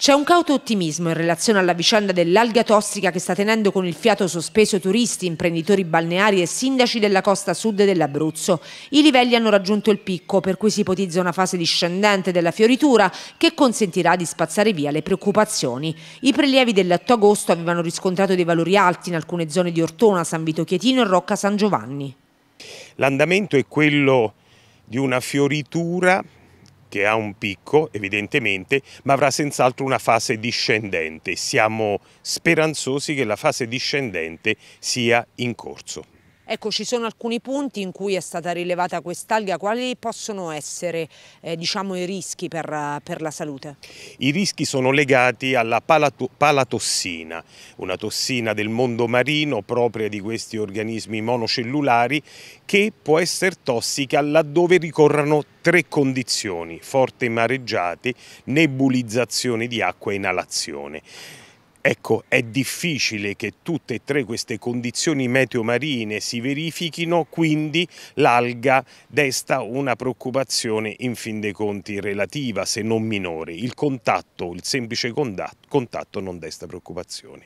C'è un cauto ottimismo in relazione alla vicenda dell'alga tossica che sta tenendo con il fiato sospeso turisti, imprenditori balneari e sindaci della costa sud dell'Abruzzo. I livelli hanno raggiunto il picco, per cui si ipotizza una fase discendente della fioritura che consentirà di spazzare via le preoccupazioni. I prelievi dell'8 agosto avevano riscontrato dei valori alti in alcune zone di Ortona, San Vito Chietino e Rocca San Giovanni. L'andamento è quello di una fioritura che ha un picco evidentemente, ma avrà senz'altro una fase discendente. Siamo speranzosi che la fase discendente sia in corso. Ecco, ci sono alcuni punti in cui è stata rilevata quest'alga, quali possono essere eh, diciamo, i rischi per, per, la salute? I rischi sono legati alla palato, palatossina, una tossina del mondo marino propria di questi organismi monocellulari che può essere tossica laddove ricorrano tre condizioni, forti mareggiate, nebulizzazione di acqua e inalazione. Ecco, è difficile che tutte e tre queste condizioni meteomarine si verifichino, quindi l'alga desta una preoccupazione in fin dei conti relativa, se non minore. Il contatto, il semplice contatto non desta preoccupazioni.